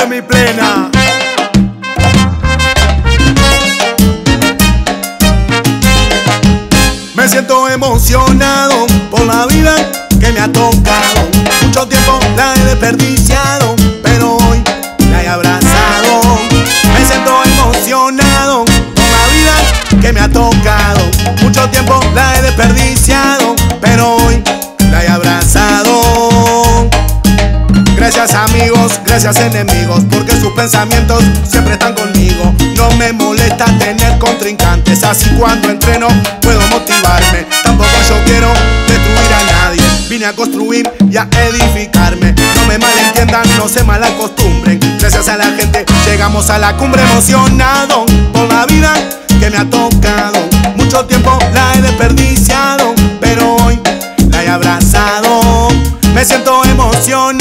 semiplena. Me siento emocionado por la vida que me ha tocado. Mucho tiempo la he desperdiciado, pero hoy la he abrazado. Me siento emocionado por la vida que me ha tocado. Amigos, gracias enemigos, porque sus pensamientos siempre están conmigo. No me molesta tener contrincantes, así cuando entreno puedo motivarme. Tampoco yo quiero destruir a nadie, vine a construir y a edificarme. No me malentiendan, no se malacostumbren. Gracias a la gente llegamos a la cumbre emocionado por la vida que me ha tocado. Mucho tiempo la he desperdiciado, pero hoy la he abrazado. Me siento emocionado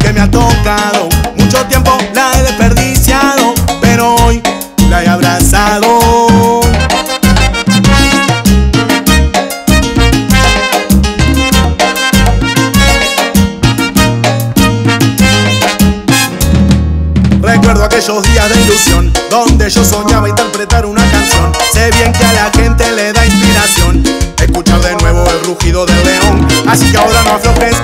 que me ha tocado. Mucho tiempo la he desperdiciado, pero hoy la he abrazado. Recuerdo aquellos días de ilusión donde yo soñaba interpretar una canción. Sé bien que a la gente le da inspiración escuchar de nuevo el rugido del león. Así que ahora no aflojes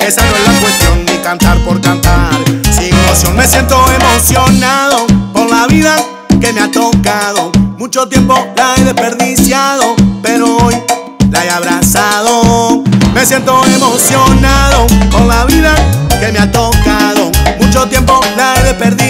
esa no es la cuestión, ni cantar por cantar. Sin emoción me siento emocionado por la vida que me ha tocado. Mucho tiempo la he desperdiciado, pero hoy la he abrazado. Me siento emocionado por la vida que me ha tocado. Mucho tiempo la he desperdiciado.